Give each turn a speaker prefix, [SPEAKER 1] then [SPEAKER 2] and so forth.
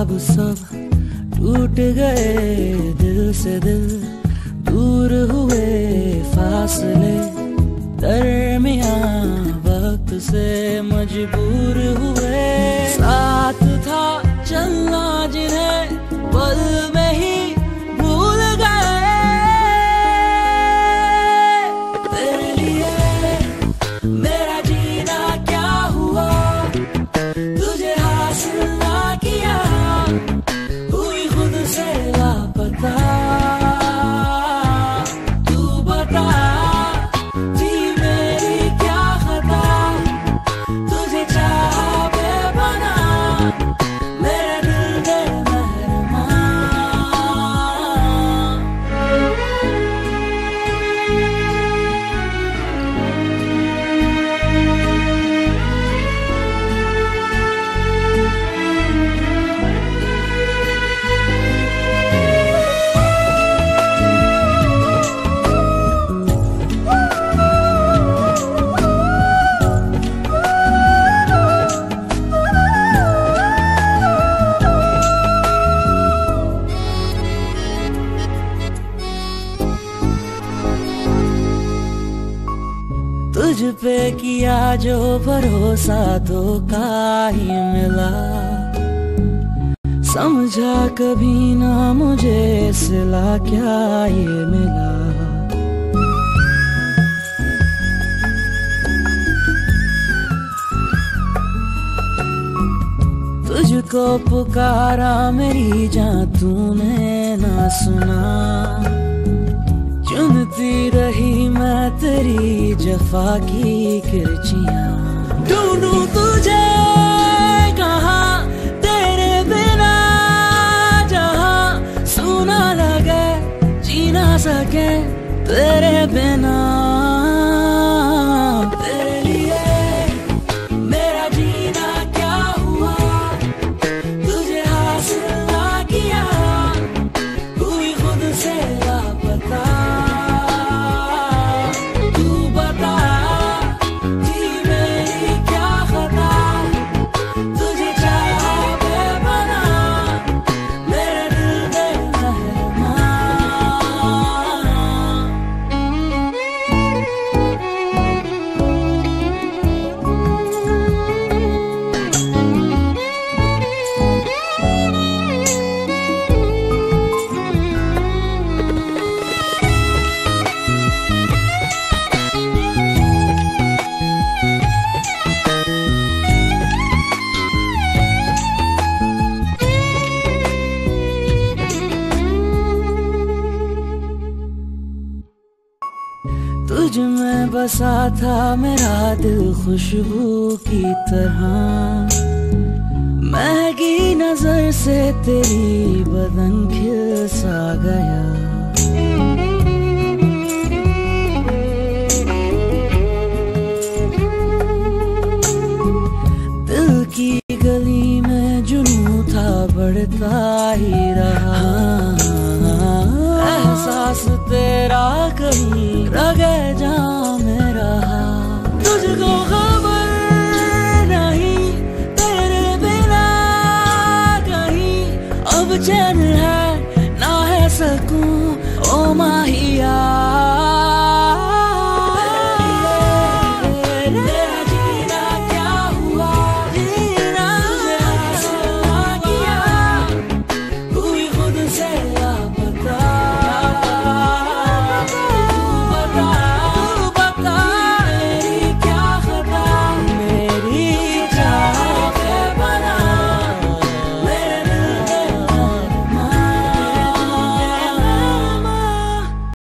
[SPEAKER 1] ख्वाब सब टूट गए दिल से दिल, दूर हुए फासले, दरमिया वक्त से मजबूर हुए। पे किया जो भरोसा धोखा ही मिला? समझा कभी ना मुझे सिला क्या ये मिला? तुझको पुकारा मेरी जान तूने ना सुना। तेरी जफा की किरचिया। दोनों तुझे कहा, तेरे बिना जहा सुना लगे, जीना सके तेरे बिना। तुझ में बसा था मेरा दिल खुशबू की तरह। महकी नज़र से तेरी बदन खिल सा गया। दिल की गली में जुनू था, बढ़ता ही रहा। सांस तेरा कहीं लगे जा मेरा तुझको खबर नहीं, तेरे बिना कहीं। अब चैन है, ना है सकूँ, ओ माहिया।